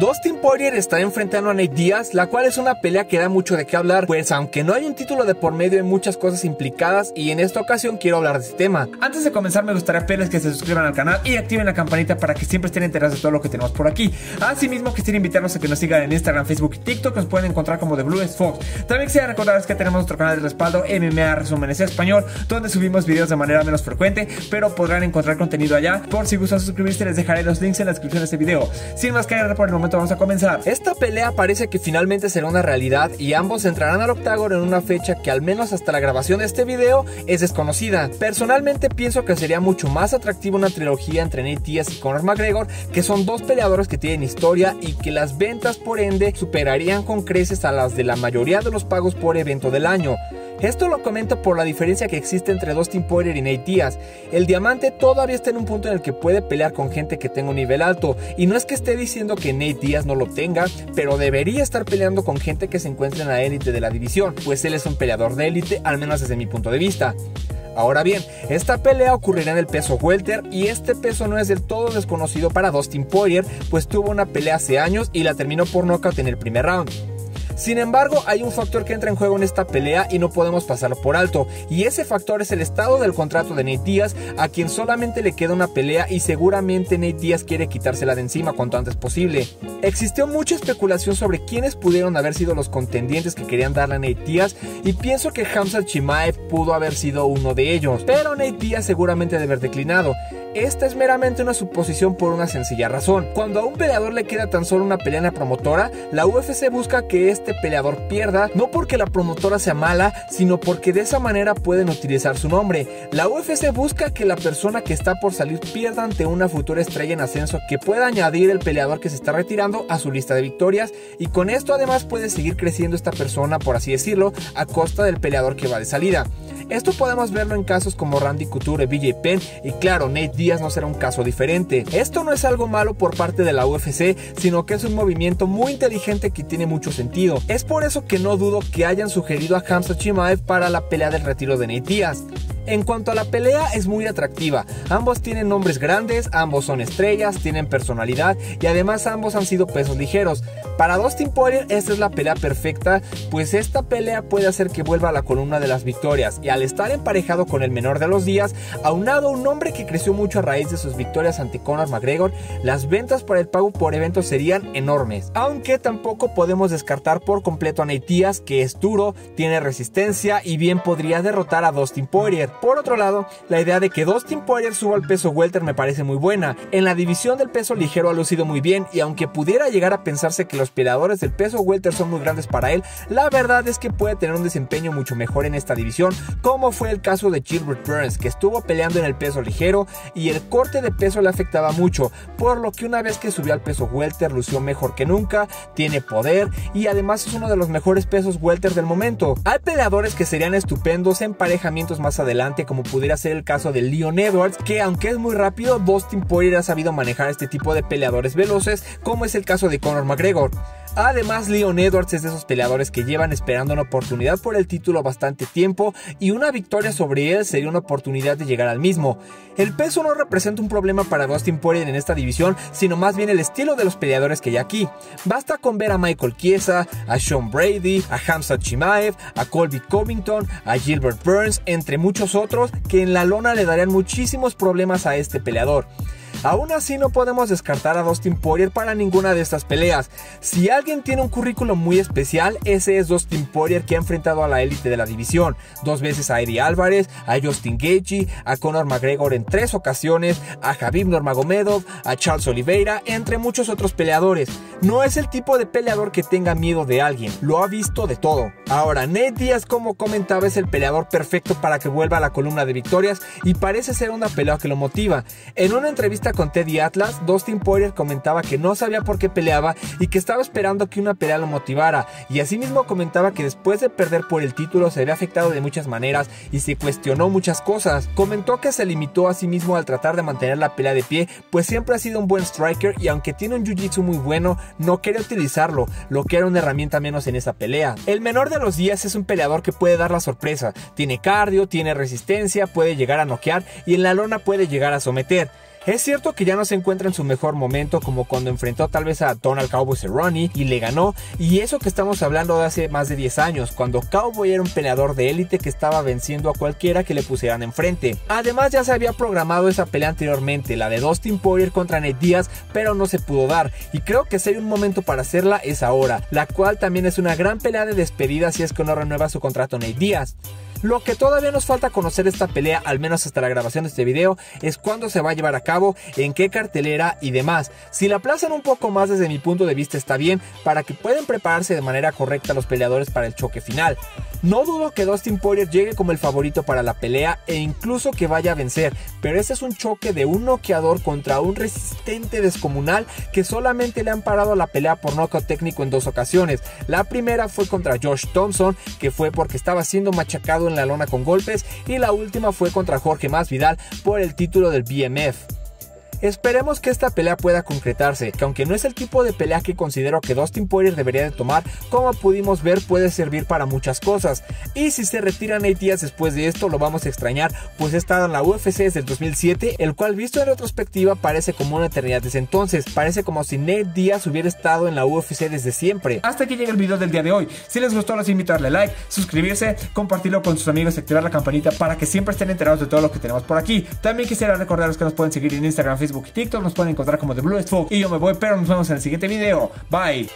Dustin Poirier está enfrentando a Nate Diaz, la cual es una pelea que da mucho de qué hablar, pues aunque no hay un título de por medio hay muchas cosas implicadas y en esta ocasión quiero hablar de este tema. Antes de comenzar me gustaría pedirles que se suscriban al canal y activen la campanita para que siempre estén enterados de todo lo que tenemos por aquí. Asimismo quisiera invitarlos a que nos sigan en Instagram, Facebook y TikTok, nos pueden encontrar como The Blue Fox. También quisiera recordarles que tenemos nuestro canal de respaldo MMA Resúmenes Español, donde subimos videos de manera menos frecuente, pero podrán encontrar contenido allá. Por si gustan suscribirse les dejaré los links en la descripción de este video. Sin más que agregar por el momento vamos a comenzar. Esta pelea parece que finalmente será una realidad y ambos entrarán al octágono en una fecha que al menos hasta la grabación de este video es desconocida. Personalmente pienso que sería mucho más atractiva una trilogía entre Nate Diaz y Conor McGregor, que son dos peleadores que tienen historia y que las ventas por ende superarían con creces a las de la mayoría de los pagos por evento del año. Esto lo comento por la diferencia que existe entre Dustin Poirier y Nate Diaz. El diamante todavía está en un punto en el que puede pelear con gente que tenga un nivel alto. Y no es que esté diciendo que Nate Diaz no lo tenga, pero debería estar peleando con gente que se encuentre en la élite de la división, pues él es un peleador de élite, al menos desde mi punto de vista. Ahora bien, esta pelea ocurrirá en el peso welter y este peso no es del todo desconocido para Dustin Poirier, pues tuvo una pelea hace años y la terminó por nocaut en el primer round. Sin embargo, hay un factor que entra en juego en esta pelea y no podemos pasarlo por alto, y ese factor es el estado del contrato de Nate Diaz, a quien solamente le queda una pelea y seguramente Nate Diaz quiere quitársela de encima cuanto antes posible. Existió mucha especulación sobre quiénes pudieron haber sido los contendientes que querían darle a Nate Diaz, y pienso que Hamza Chimaev pudo haber sido uno de ellos, pero Nate Diaz seguramente debe haber declinado. Esta es meramente una suposición por una sencilla razón. Cuando a un peleador le queda tan solo una pelea en la promotora, la UFC busca que este peleador pierda, no porque la promotora sea mala, sino porque de esa manera pueden utilizar su nombre. La UFC busca que la persona que está por salir pierda ante una futura estrella en ascenso que pueda añadir el peleador que se está retirando a su lista de victorias y con esto además puede seguir creciendo esta persona, por así decirlo, a costa del peleador que va de salida. Esto podemos verlo en casos como Randy Couture, BJ Penn y claro, Nate Diaz no será un caso diferente. Esto no es algo malo por parte de la UFC, sino que es un movimiento muy inteligente que tiene mucho sentido. Es por eso que no dudo que hayan sugerido a Hamza Chimaev para la pelea del retiro de Nate Diaz. En cuanto a la pelea, es muy atractiva. Ambos tienen nombres grandes, ambos son estrellas, tienen personalidad y además ambos han sido pesos ligeros. Para Dustin Poirier esta es la pelea perfecta, pues esta pelea puede hacer que vuelva a la columna de las victorias y al estar emparejado con el menor de los días, aunado un hombre que creció mucho a raíz de sus victorias ante Conor McGregor, las ventas para el pago por evento serían enormes. Aunque tampoco podemos descartar por completo a Nate que es duro, tiene resistencia y bien podría derrotar a Dustin Poirier. Por otro lado, la idea de que Dustin Poirier suba al peso welter me parece muy buena. En la división del peso ligero ha lucido muy bien y aunque pudiera llegar a pensarse que los peleadores del peso welter son muy grandes para él, la verdad es que puede tener un desempeño mucho mejor en esta división, como fue el caso de Gilbert Burns, que estuvo peleando en el peso ligero y el corte de peso le afectaba mucho, por lo que una vez que subió al peso welter lució mejor que nunca, tiene poder y además es uno de los mejores pesos welter del momento. Hay peleadores que serían estupendos en emparejamientos más adelante como pudiera ser el caso de Leon Edwards, que aunque es muy rápido, Dustin Poirier ha sabido manejar este tipo de peleadores veloces, como es el caso de Conor McGregor. Además, Leon Edwards es de esos peleadores que llevan esperando una oportunidad por el título bastante tiempo y una victoria sobre él sería una oportunidad de llegar al mismo. El peso no representa un problema para Dustin Poirier en esta división, sino más bien el estilo de los peleadores que hay aquí. Basta con ver a Michael Chiesa, a Sean Brady, a Hamza Chimaev, a Colby Covington, a Gilbert Burns, entre muchos otros, que en la lona le darían muchísimos problemas a este peleador. Aún así no podemos descartar a Dustin Poirier para ninguna de estas peleas. Si alguien tiene un currículo muy especial, ese es Dustin Poirier que ha enfrentado a la élite de la división. Dos veces a Eddie Álvarez, a Justin Gaethje, a Conor McGregor en tres ocasiones, a Javib Nurmagomedov, a Charles Oliveira, entre muchos otros peleadores. No es el tipo de peleador que tenga miedo de alguien, lo ha visto de todo. Ahora, Nate Diaz, como comentaba, es el peleador perfecto para que vuelva a la columna de victorias y parece ser una pelea que lo motiva. En una entrevista con Teddy Atlas, Dustin Poirier comentaba que no sabía por qué peleaba y que estaba esperando que una pelea lo motivara. Y asimismo comentaba que después de perder por el título se había afectado de muchas maneras y se cuestionó muchas cosas. Comentó que se limitó a sí mismo al tratar de mantener la pelea de pie, pues siempre ha sido un buen striker y aunque tiene un jiu-jitsu muy bueno, no quiere utilizarlo, lo que era una herramienta menos en esa pelea. El menor de los días es un peleador que puede dar la sorpresa. Tiene cardio, tiene resistencia, puede llegar a noquear y en la lona puede llegar a someter. Es cierto que ya no se encuentra en su mejor momento como cuando enfrentó tal vez a Donald Cowboy Cerrone y le ganó, y eso que estamos hablando de hace más de 10 años, cuando Cowboy era un peleador de élite que estaba venciendo a cualquiera que le pusieran enfrente. Además ya se había programado esa pelea anteriormente, la de Dustin Poirier contra Nate Diaz, pero no se pudo dar, y creo que si hay un momento para hacerla es ahora, la cual también es una gran pelea de despedida si es que no renueva su contrato Nate Diaz. Lo que todavía nos falta conocer esta pelea, al menos hasta la grabación de este video, es cuándo se va a llevar a cabo, en qué cartelera y demás. Si la aplazan un poco más desde mi punto de vista está bien, para que puedan prepararse de manera correcta los peleadores para el choque final. No dudo que Dustin Poirier llegue como el favorito para la pelea e incluso que vaya a vencer, pero ese es un choque de un noqueador contra un resistente descomunal que solamente le han parado la pelea por nocaut técnico en dos ocasiones. La primera fue contra Josh Thompson, que fue porque estaba siendo machacado en la lona con golpes, y la última fue contra Jorge Masvidal por el título del BMF. Esperemos que esta pelea pueda concretarse, que aunque no es el tipo de pelea que considero que Dustin Poirier debería de tomar, como pudimos ver puede servir para muchas cosas. Y si se retira Nate Diaz después de esto lo vamos a extrañar, pues ha estado en la UFC desde el 2007, el cual visto en retrospectiva parece como una eternidad desde entonces, parece como si Nate Diaz hubiera estado en la UFC desde siempre. Hasta aquí llega el video del día de hoy, si les gustó los invito a darle like, suscribirse, compartirlo con sus amigos y activar la campanita para que siempre estén enterados de todo lo que tenemos por aquí. También quisiera recordarles que nos pueden seguir en Instagram, Facebook Y TikTok. Nos pueden encontrar como The Blue Folk. Y yo me voy, pero nos vemos en el siguiente video. Bye.